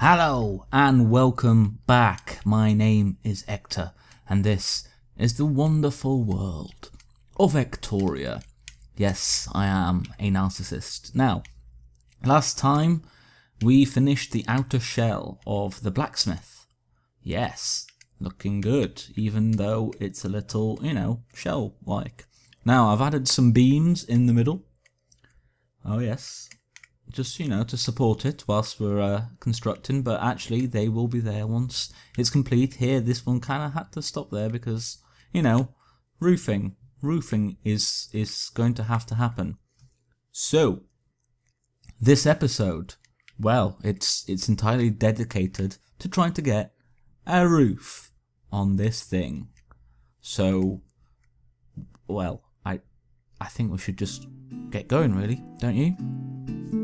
Hello and welcome back. My name is Ector and this is the wonderful world of Ectoria. Yes, I am a narcissist. Now, last time we finished the outer shell of the blacksmith. Yes, looking good, even though it's a little, you know, shell-like. Now, I've added some beams in the middle. Oh yes, just, you know, to support it whilst we're uh, constructing, but actually they will be there once it's complete. Here, this one kind of had to stop there because, you know, roofing. Roofing is, is going to have to happen. So, this episode, well, it's, it's entirely dedicated to trying to get a roof on this thing. So, well, I, I think we should just get going really, don't you?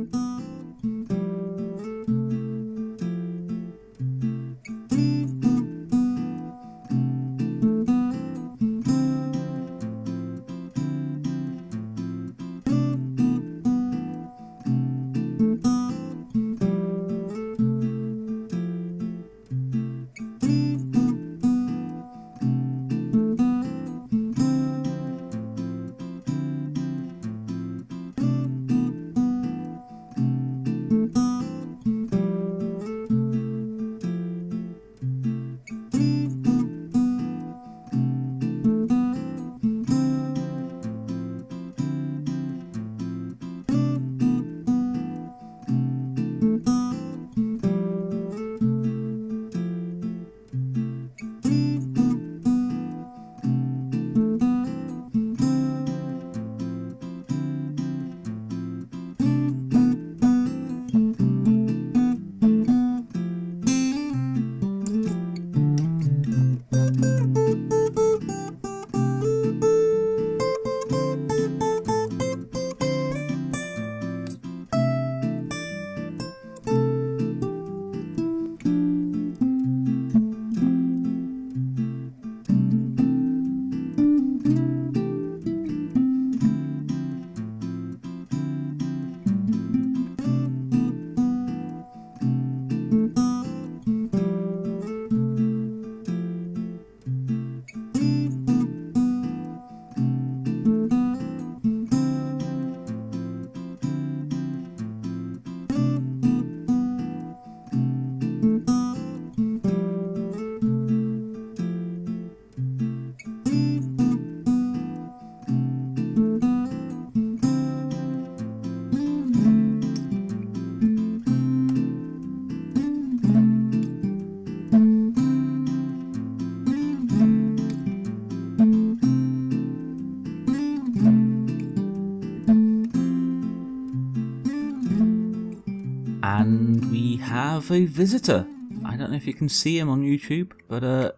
A visitor. I don't know if you can see him on YouTube, but uh,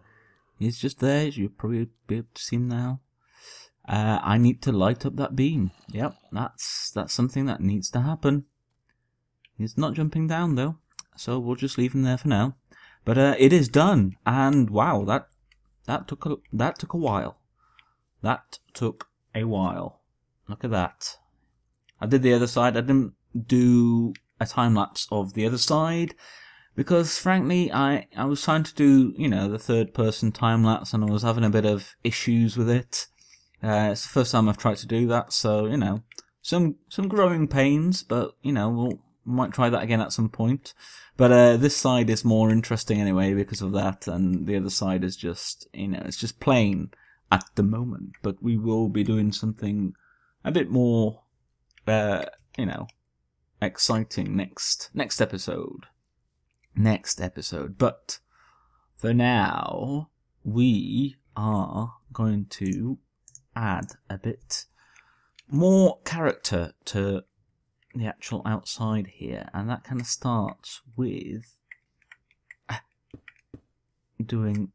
he's just there. You'll probably be able to see him now. Uh, I need to light up that beam. Yep, that's that's something that needs to happen. He's not jumping down though, so we'll just leave him there for now. But uh, it is done, and wow, that that took a that took a while. That took a while. Look at that. I did the other side. I didn't do a time lapse of the other side. Because frankly I, I was trying to do you know the third person time lapse and I was having a bit of issues with it. Uh, it's the first time I've tried to do that so you know some some growing pains but you know we'll we might try that again at some point. But uh, this side is more interesting anyway because of that and the other side is just you know it's just plain at the moment. But we will be doing something a bit more uh, you know exciting next next episode. Next episode. But for now, we are going to add a bit more character to the actual outside here, and that kind of starts with ah, doing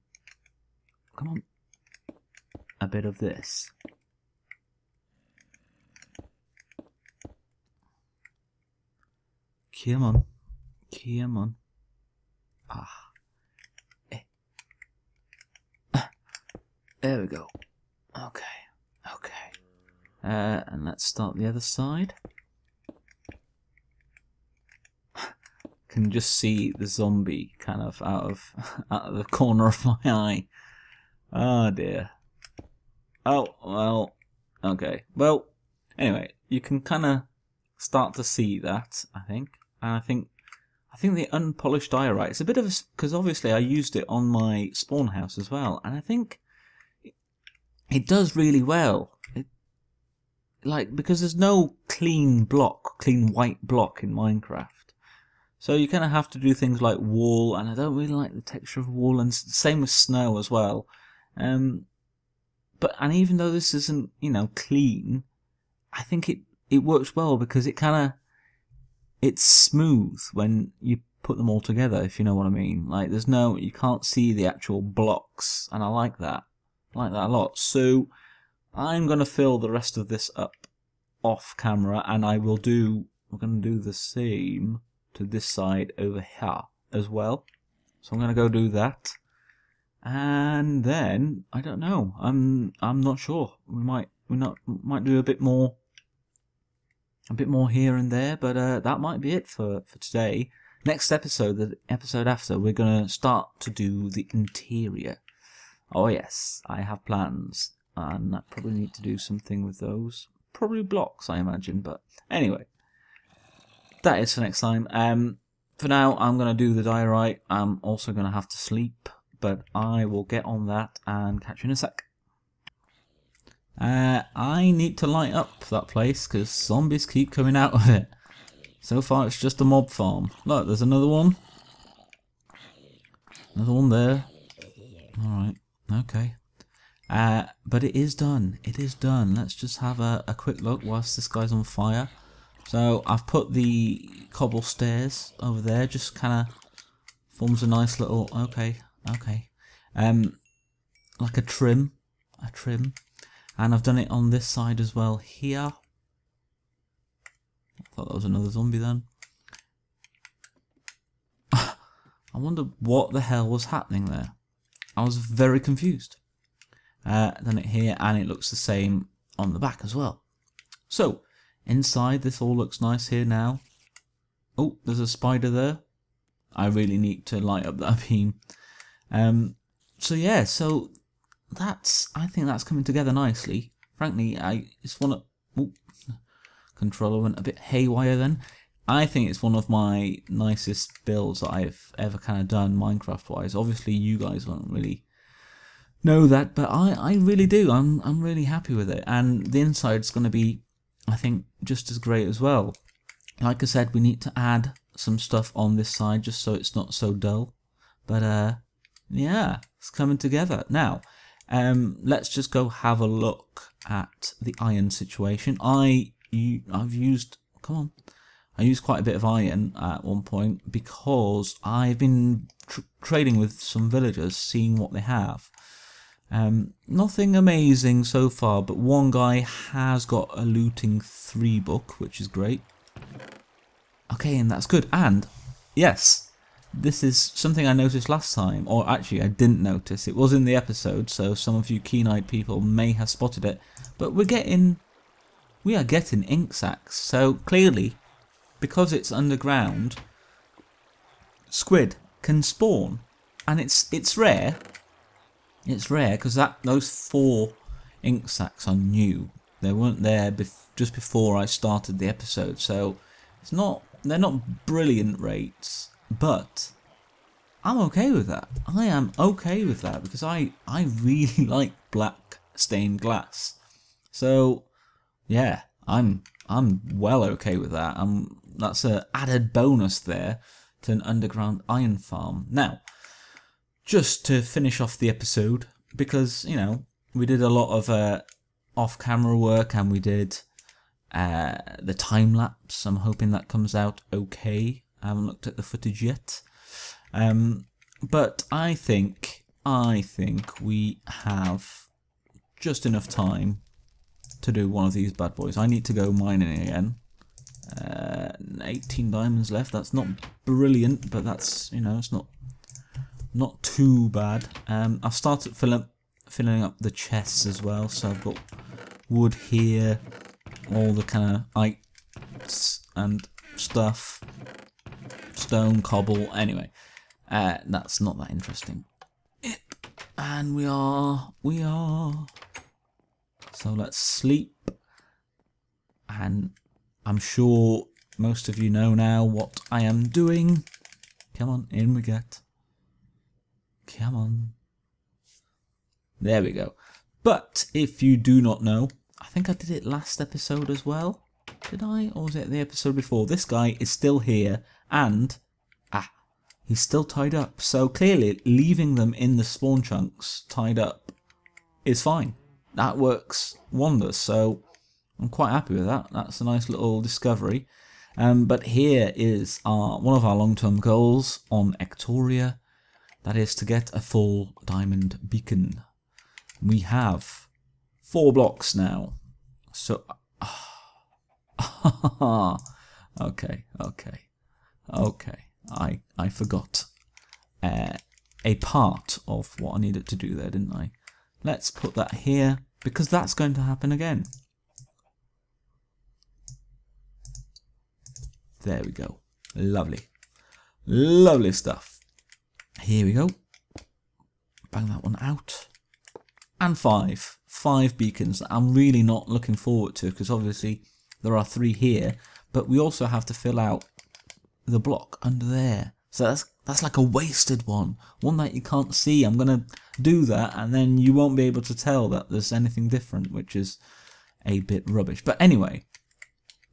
come on a bit of this. Come on. Come on. Ah. Eh. Ah. There we go. Okay. Okay. Uh, and let's start the other side. can just see the zombie kind of out of out of the corner of my eye. Oh dear. Oh well. Okay. Well. Anyway, you can kind of start to see that. I think, and I think, I think the unpolished diorite. It's a bit of a because obviously I used it on my spawn house as well, and I think it, it does really well. It, like because there's no clean block, clean white block in Minecraft. So you kind of have to do things like wall, and I don't really like the texture of wall, and same with snow as well. Um, but and even though this isn't you know clean, I think it it works well because it kind of it's smooth when you put them all together. If you know what I mean, like there's no you can't see the actual blocks, and I like that. I like that a lot. So I'm gonna fill the rest of this up off camera, and I will do. We're gonna do the same to this side over here as well. So I'm going to go do that. And then I don't know. I'm I'm not sure. We might we not might do a bit more a bit more here and there, but uh, that might be it for for today. Next episode, the episode after, we're going to start to do the interior. Oh yes, I have plans, and I probably need to do something with those. Probably blocks, I imagine, but anyway that is for next time. Um, for now, I'm going to do the diorite. I'm also going to have to sleep, but I will get on that and catch you in a sec. Uh, I need to light up that place because zombies keep coming out of it. So far, it's just a mob farm. Look, there's another one. Another one there. Alright, okay. Uh, but it is done. It is done. Let's just have a, a quick look whilst this guy's on fire. So I've put the cobble stairs over there, just kind of forms a nice little, okay, okay, um, like a trim, a trim. And I've done it on this side as well here. I thought that was another zombie then. I wonder what the hell was happening there. I was very confused. Uh, done it here and it looks the same on the back as well. So, Inside, this all looks nice here now. Oh, there's a spider there. I really need to light up that beam. Um, so yeah, so that's, I think that's coming together nicely. Frankly, I just want to, controller went a bit haywire then. I think it's one of my nicest builds that I've ever kind of done Minecraft wise. Obviously you guys won't really know that, but I, I really do. I'm I'm really happy with it. And the inside's gonna be I think just as great as well. Like I said, we need to add some stuff on this side just so it's not so dull. But uh, yeah, it's coming together. Now, um, let's just go have a look at the iron situation. I, you, I've used, come on, I used quite a bit of iron at one point because I've been tr trading with some villagers, seeing what they have. Um, nothing amazing so far, but one guy has got a looting 3 book, which is great. Okay, and that's good. And, yes, this is something I noticed last time, or actually I didn't notice. It was in the episode, so some of you keen-eyed people may have spotted it. But we're getting, we are getting ink sacs. So clearly, because it's underground, squid can spawn. And it's it's rare, it's rare because that those four ink sacs are new. They weren't there bef just before I started the episode, so it's not they're not brilliant rates, but I'm okay with that. I am okay with that because I I really like black stained glass. So yeah, I'm I'm well okay with that. I'm that's a added bonus there to an underground iron farm. Now, just to finish off the episode, because, you know, we did a lot of uh, off camera work and we did uh, the time lapse. I'm hoping that comes out okay. I haven't looked at the footage yet. Um, but I think, I think we have just enough time to do one of these bad boys. I need to go mining again. Uh, 18 diamonds left. That's not brilliant, but that's, you know, it's not not too bad. Um, I've started filling, filling up the chests as well, so I've got wood here, all the kind of ice and stuff. Stone, cobble. Anyway, uh, that's not that interesting. And we are, we are. So let's sleep. And I'm sure most of you know now what I am doing. Come on, in we get. Come on. There we go. But if you do not know, I think I did it last episode as well. Did I? Or was it the episode before? This guy is still here and ah, he's still tied up. So clearly leaving them in the spawn chunks tied up is fine. That works wonders. So I'm quite happy with that. That's a nice little discovery. Um, but here is our, one of our long-term goals on Ectoria. That is to get a full diamond beacon. We have four blocks now. So, uh, okay, okay, okay. I I forgot uh, a part of what I needed to do there, didn't I? Let's put that here because that's going to happen again. There we go. Lovely. Lovely stuff. Here we go. Bang that one out. And five. Five beacons I'm really not looking forward to because obviously there are three here, but we also have to fill out the block under there. So that's that's like a wasted one. One that you can't see. I'm gonna do that and then you won't be able to tell that there's anything different, which is a bit rubbish. But anyway,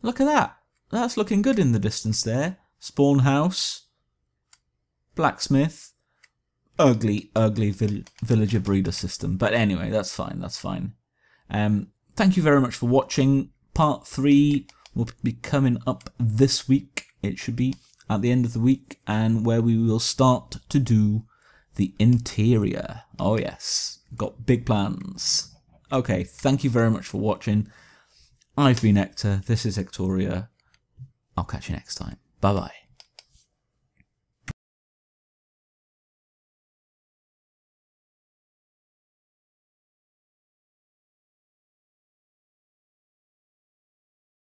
look at that. That's looking good in the distance there. Spawn house, blacksmith, ugly, ugly vill villager breeder system. But anyway, that's fine, that's fine. Um, thank you very much for watching. Part 3 will be coming up this week. It should be at the end of the week and where we will start to do the interior. Oh yes, got big plans. Okay, thank you very much for watching. I've been Ector, this is Ectoria. I'll catch you next time. Bye bye.